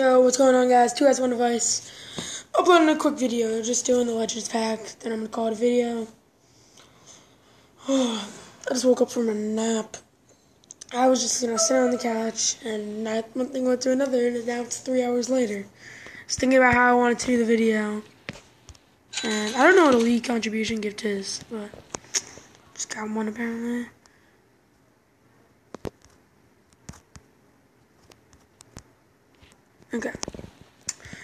Yo, what's going on, guys? 2S1 Device. Uploading a quick video, just doing the Legends pack, then I'm gonna call it a video. Oh, I just woke up from a nap. I was just, you know, sitting on the couch, and one thing went to another, and now it's three hours later. Just thinking about how I wanted to do the video. And I don't know what a league contribution gift is, but just got one apparently. Okay.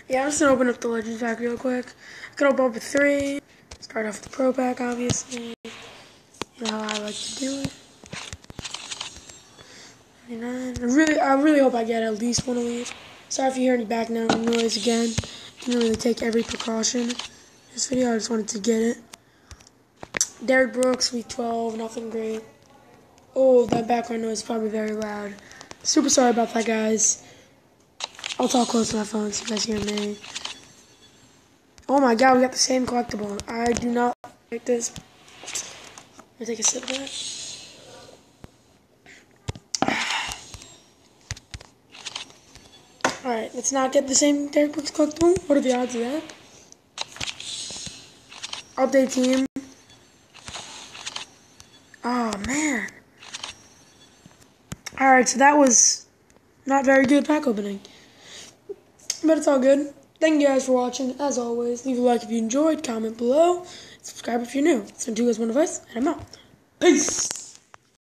Yeah, I'm just gonna open up the Legends pack real quick. I can open up with three. Start off with the Pro pack, obviously. You know how I like to do it. 99. I really, I really hope I get at least one of these. Sorry if you hear any background noise again. Didn't really take every precaution. This video, I just wanted to get it. Derrick Brooks, week 12, nothing great. Oh, that background noise is probably very loud. Super sorry about that, guys. I'll talk close to my phone so you guys hear me. Oh my god, we got the same collectible. I do not like this. Let take a sip of that. Alright, let's not get the same Derrick Brooks collectible. What are the odds of that? Update team. Oh man. Alright, so that was not very good pack opening. But it's all good. Thank you guys for watching. As always, leave a like if you enjoyed, comment below, subscribe if you're new. It's been 2S1 Device, and I'm out. Peace!